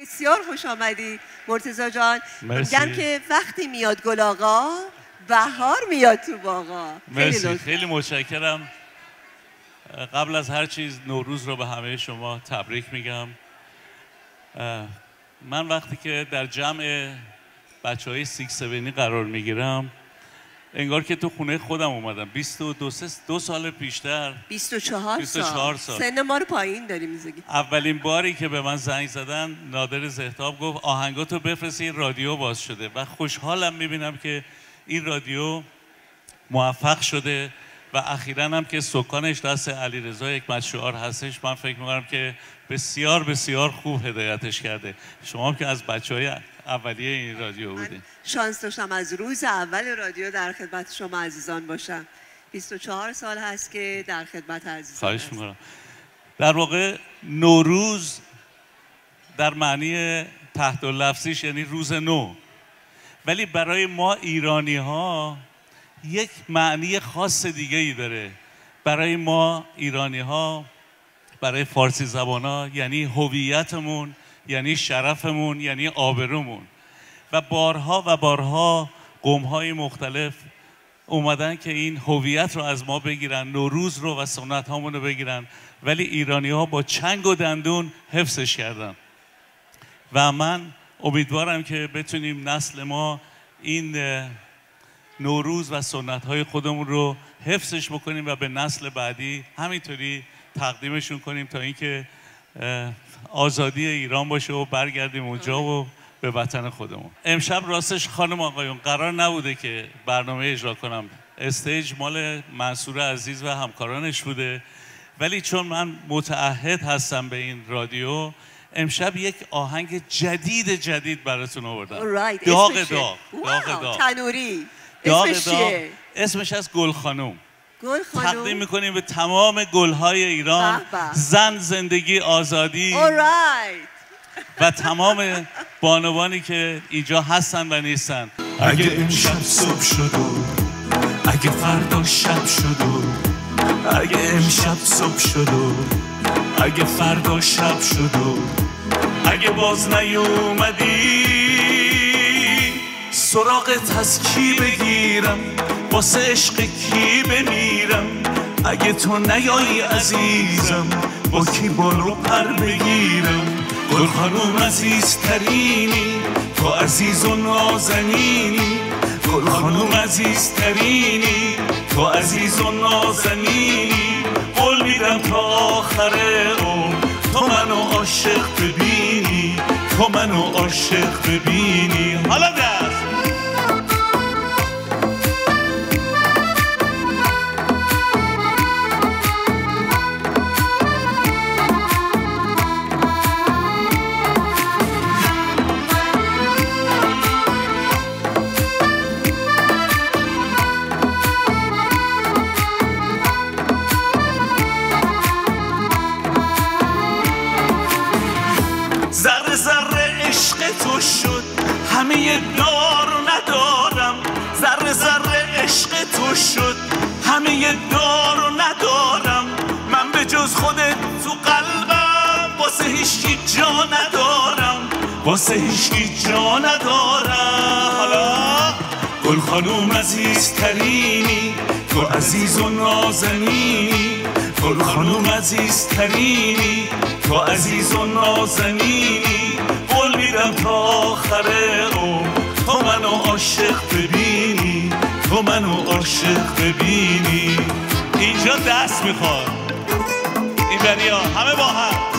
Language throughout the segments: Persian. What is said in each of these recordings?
بسیار خوش آمدی مرتضی جان. میگن که وقتی میاد گل آقا بهار میاد تو باغا خیلی. خیلی متشکرم قبل از هر چیز نوروز رو به همه شما تبریک میگم من وقتی که در جمع بچه های سیکس سوینی قرار می‌گیرم انگار که تو خونه خودم اومدم. 22 سه- دو سال پیشتر. 24 24 سال. سال. سن ما رو پایین داری میزنی اولین باری که به من زنگ زدن نادر زهتاب گفت آهنگاتو بفرستی این رادیو باز شده. و خوشحالم می‌بینم که این رادیو موفق شده و اخیرا هم که سکانش دست علی رضا یک مشعار هستش من فکر می‌کنم که بسیار بسیار خوب هدایتش کرده. شما که از بچه های اولیه این رادیو بودین شانس داشتم از روز اول رادیو در خدمت شما عزیزان باشم. 24 سال هست که در خدمت عزیزان خواهش. می‌کنم. در واقع نوروز در معنی تحت لفظیش یعنی روز نو. ولی برای ما ایرانی ها یک معنی خاص دیگه ای داره. برای ما ایرانی ها برای فارسی زبان ها یعنی هویتمون یعنی شرفمون یعنی آبرومون. و بارها و بارها قوم های مختلف اومدن که این هویت رو از ما بگیرن نوروز رو و سنت هامون رو بگیرن ولی ایرانی ها با چنگ و دندون حفظش کردن. و من امیدوارم که بتونیم نسل ما این نوروز و سنت های خودمون رو حفظش بکنیم و به نسل بعدی همینطوری تقدیمشون کنیم تا اینکه آزادی ایران باشه و برگردیم اونجا و به وطن خودمون. امشب راستش خانم آقایون قرار نبوده که برنامه اجرا کنم. استیج مال منصور عزیز و همکارانش بوده. ولی چون من متعهد هستم به این رادیو امشب یک آهنگ جدید جدید براتون آوردم. داغ؟ داغ داغ داغ. تنوری. داغ اسمش داغ؟ اسمش از گل خانوم گل تقدیم خانوم می‌کنیم به تمام گلهای ایران. به به. زن زندگی آزادی. و تمام بانوانی که اینجا هستن و نیستن. اگه امشب صبح شد و اگه فردا شب شد و اگه امشب صبح شد و اگه فردا شب شد و اگه باز نیومدی سراغت از کی بگیرم؟ واسه عشق کی بمیرم؟ اگه تو نیایی عزیزم با کی بالو پر بگیرم؟ گل خانوم عزیزترینی تو عزیز و نازنینی. گل خانوم عزیزترینی تو عزیز و نازنینی. قول میدم تا آخر عمر تو منو عاشق ببینی تو منو عاشق ببینی. حالا دست شد همه دار ندارم ذره ذره عشق تو شد. همه دار ندارم من به جز خودت تو قلبم واسه هیچی جا ندارم. واسه هیچی جا ندارم. حالا گل خانوم عزیزترینی تو عزیز و نازنینی. گل خانوم عزیزترینی تو عزیز و نازنینی. میدم تا آخر عمر. تو منو عاشق ببینی تو منو عاشق ببینی. اینجا دست می‌خواد. این بریا همه با هم.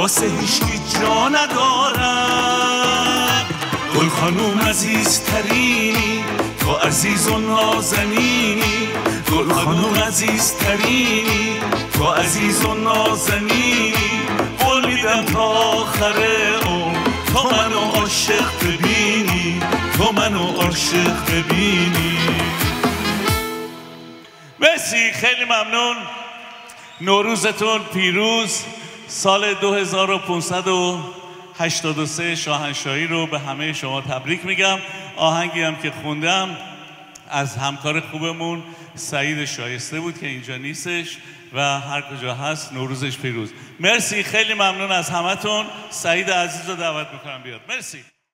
واسه هیچکی جا ندارم. گل خانوم عزیزترینی تو عزیز و نازنینی. گل خانوم عزیزترینی تو عزیز و نازنینی. قول میدم تا آخر اون تو منو عاشق ببینی. تو منو عاشق ببینی. مرسی خیلی ممنون. نوروزتون پیروز. سال 2583 شاهنشاهی رو به همه شما تبریک میگم. آهنگی هم که خوندم از همکار خوبمون سعید شایسته بود که اینجا نیستش و هر کجا هست نوروزش پیروز. مرسی خیلی ممنون از همتون. سعید عزیز رو دعوت می‌کنم بیاد. مرسی.